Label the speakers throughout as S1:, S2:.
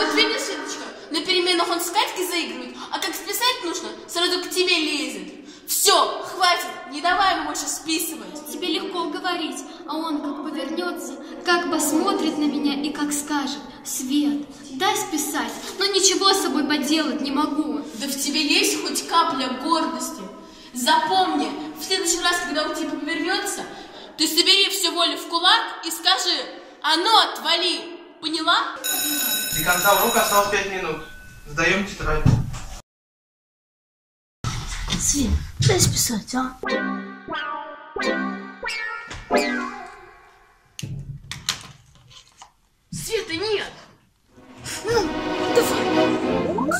S1: вот видишь, Иночка, на переменах он с скатки заигрывает, а как списать нужно, сразу к тебе лезет. Все, хватит, не давай ему больше списывать.
S2: Тебе легко говорить, а он как повернется, как посмотрит на меня и как скажет, Свет, дай списать, но ничего с собой поделать не могу.
S1: Да в тебе есть хоть капля гордости. Запомни, в следующий раз, когда он тебе повернется, ты собери всю волю в кулак и скажи, оно отвали
S3: конца урока осталось пять минут. Сдаем тетрадь.
S4: Свет, дай списать, а?
S1: Света нет. Ну, давай.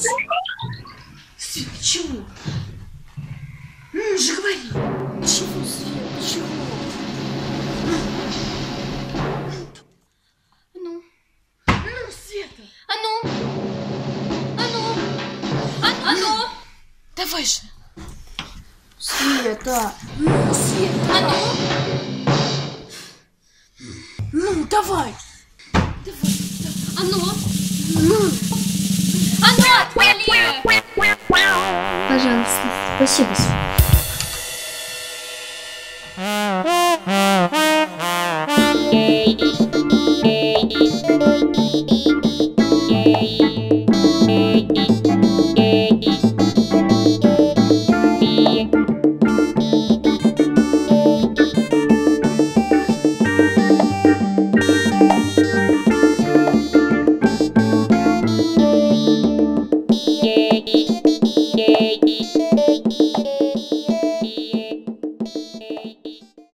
S1: Света, чего? Ну же говори. vejo.
S4: Sofia, tá.
S1: Sofia, tá. Não, não, tá vai. Tá vai.
S2: Ah, não.
S1: Não.
S2: Ah, não, Coelhinha.
S4: Пожалуйста. Спасибо.